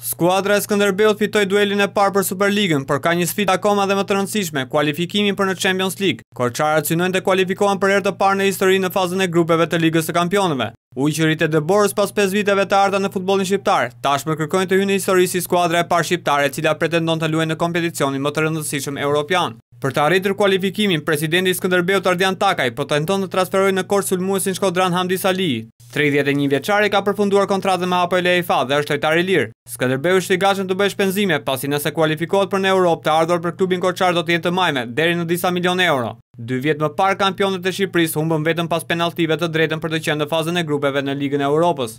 Skuadra e Skënderbeut fitoi duelin e parë për Superligën, por ka një sfidë akoma dhe më të rëndësishme, kualifikimin për në Champions League. Korçarët synojnë të kualifikohen për herë të parë në histori në fazën e grupeve të Ligës së Kampionëve. Ujqërit e dëborës pas 5 viteve të arta në futbollin shqiptar, tashmë kërkojnë të hyjnë në histori si skuadra e parë shqiptare e cila pretendon të luajë në kompeticionin më të rëndësishëm europian. Për të arritur kualifikimin, presidenti i Skënderbeut Ardian Takaj po tenton të transferojë në Korçë sulmuesin shkodran Hamdi Salihi, Tridhjetë e një vjeçari ka përfunduar kontratën me Hapoel Haifa dhe është lojtar i lirë. Skënderbeu është i gatshëm të bëjë shpenzime, pasi nëse kualifikohet për në Europë të ardhurat për klubin korçar do të jenë të majme, deri në disa milionë euro. Dy vjet më parë kampionët e Shqipërisë humbën vetëm pas penalltive të drejtën për të qenë në fazën e grupeve në Ligën e Europës.